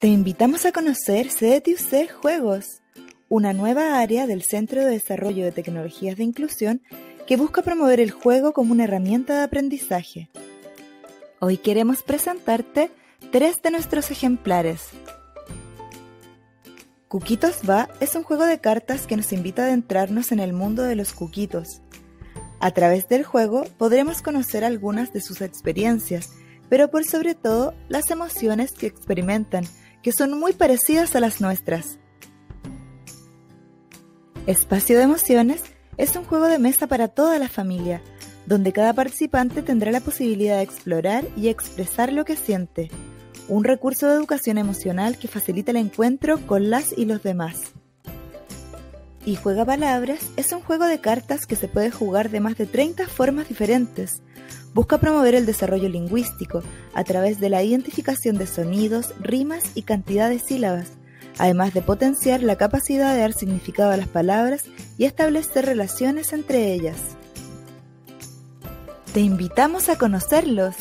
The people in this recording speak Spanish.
Te invitamos a conocer CDTUC Juegos, una nueva área del Centro de Desarrollo de Tecnologías de Inclusión que busca promover el juego como una herramienta de aprendizaje. Hoy queremos presentarte tres de nuestros ejemplares. Cuquitos Va es un juego de cartas que nos invita a adentrarnos en el mundo de los cuquitos. A través del juego podremos conocer algunas de sus experiencias, pero por sobre todo las emociones que experimentan que son muy parecidas a las nuestras. Espacio de Emociones es un juego de mesa para toda la familia, donde cada participante tendrá la posibilidad de explorar y expresar lo que siente, un recurso de educación emocional que facilita el encuentro con las y los demás. Y Juega Palabras es un juego de cartas que se puede jugar de más de 30 formas diferentes, busca promover el desarrollo lingüístico a través de la identificación de sonidos, rimas y cantidad de sílabas, además de potenciar la capacidad de dar significado a las palabras y establecer relaciones entre ellas. Te invitamos a conocerlos.